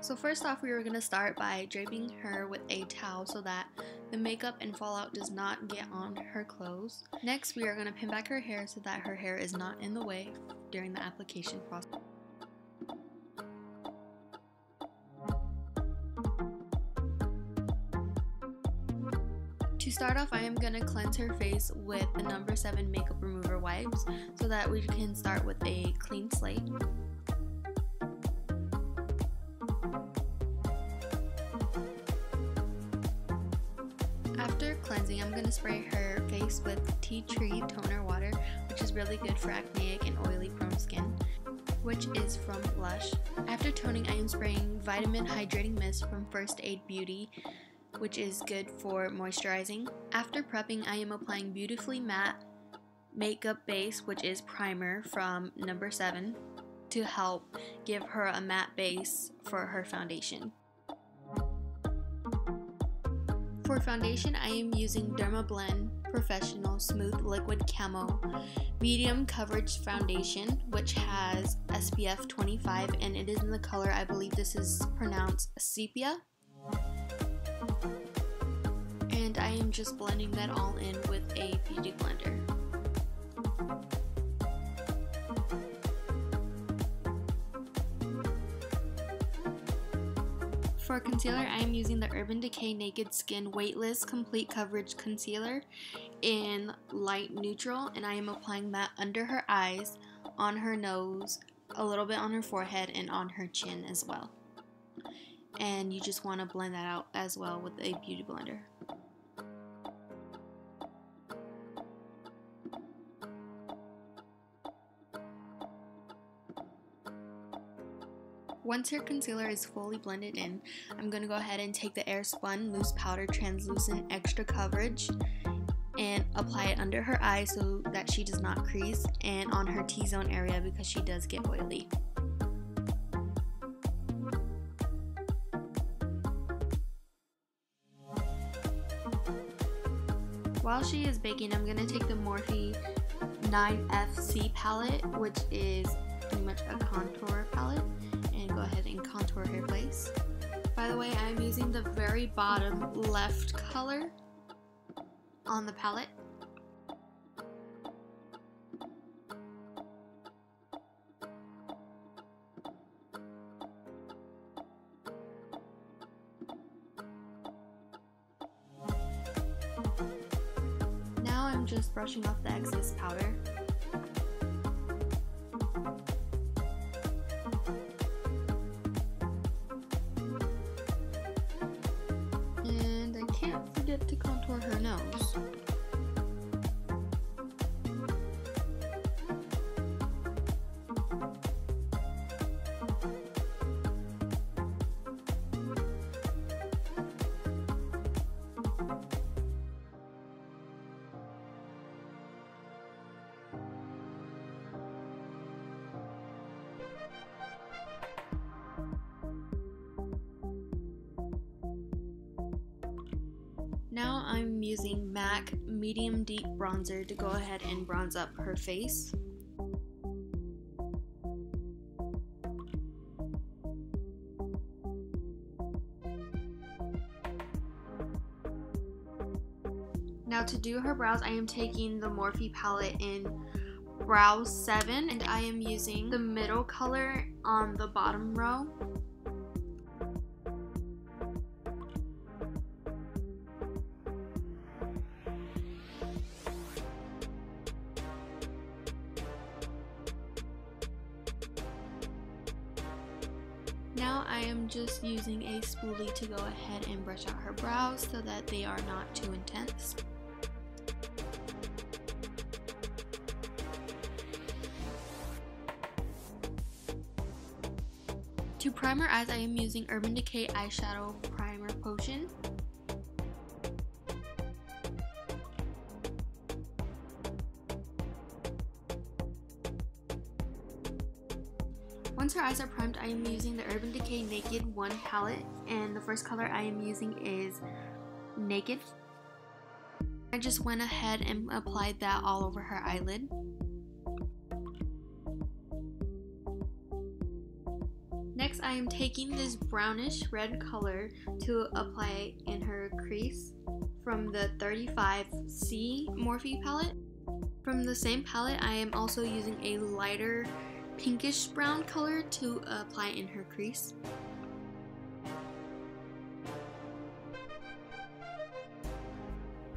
So first off, we were going to start by draping her with a towel so that the makeup and fallout does not get on her clothes. Next, we are going to pin back her hair so that her hair is not in the way during the application process. To start off, I am going to cleanse her face with the number 7 makeup remover wipes so that we can start with a clean slate. After cleansing, I'm going to spray her face with tea tree toner water, which is really good for acneic and oily prone skin, which is from Lush. After toning, I am spraying Vitamin Hydrating Mist from First Aid Beauty, which is good for moisturizing. After prepping, I am applying Beautifully Matte Makeup Base, which is primer from number 7, to help give her a matte base for her foundation. For foundation, I am using Dermablend Professional Smooth Liquid Camo Medium Coverage Foundation, which has SPF 25 and it is in the color, I believe this is pronounced sepia. And I am just blending that all in with a beauty blender. For concealer, I am using the Urban Decay Naked Skin Weightless Complete Coverage Concealer in light neutral and I am applying that under her eyes, on her nose, a little bit on her forehead, and on her chin as well. And you just want to blend that out as well with a beauty blender. Once your concealer is fully blended in, I'm going to go ahead and take the Airspun Loose Powder Translucent Extra Coverage and apply it under her eye so that she does not crease and on her T-zone area because she does get oily. While she is baking, I'm going to take the Morphe 9FC palette, which is pretty much a contour palette go ahead and contour her face. By the way, I'm using the very bottom left color on the palette. Now I'm just brushing off the excess powder. Contour her nose. Now I'm using MAC Medium Deep Bronzer to go ahead and bronze up her face. Now to do her brows, I am taking the Morphe palette in Brow 7 and I am using the middle color on the bottom row. Now I am just using a spoolie to go ahead and brush out her brows so that they are not too intense. To prime her eyes, I am using Urban Decay Eyeshadow Primer Potion. Once her eyes are primed, I am using the Urban Decay Naked 1 palette, and the first color I am using is Naked. I just went ahead and applied that all over her eyelid. Next, I am taking this brownish red color to apply in her crease from the 35C Morphe palette. From the same palette, I am also using a lighter pinkish brown color to apply in her crease.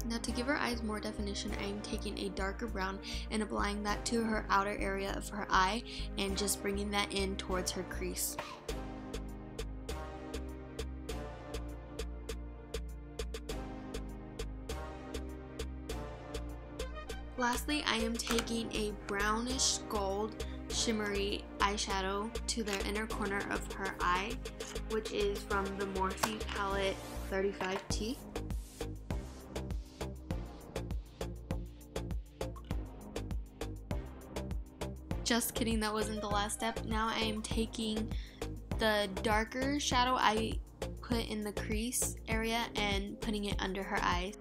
Now to give her eyes more definition, I am taking a darker brown and applying that to her outer area of her eye and just bringing that in towards her crease. Lastly, I am taking a brownish gold shimmery eyeshadow to the inner corner of her eye, which is from the Morphe palette 35T. Just kidding, that wasn't the last step. Now I am taking the darker shadow I put in the crease area and putting it under her eyes.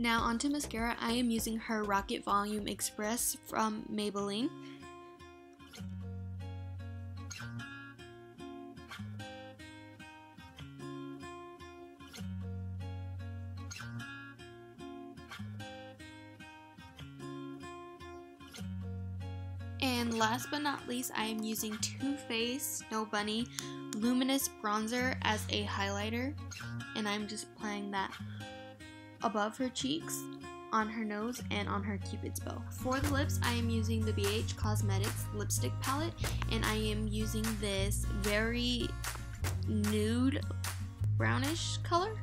Now onto mascara, I am using her Rocket Volume Express from Maybelline. And last but not least, I am using Too Faced Snow Bunny Luminous Bronzer as a highlighter. And I'm just applying that above her cheeks, on her nose, and on her cupid's bow. For the lips, I am using the BH Cosmetics lipstick palette, and I am using this very nude brownish color.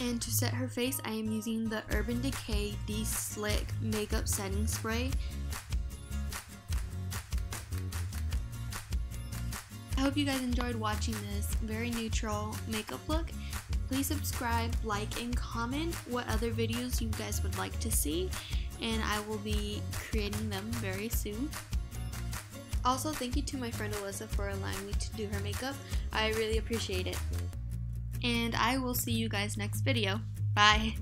And to set her face, I am using the Urban Decay De-Slick Makeup Setting Spray. I hope you guys enjoyed watching this very neutral makeup look Please subscribe, like, and comment what other videos you guys would like to see, and I will be creating them very soon. Also, thank you to my friend Alyssa for allowing me to do her makeup. I really appreciate it. And I will see you guys next video. Bye!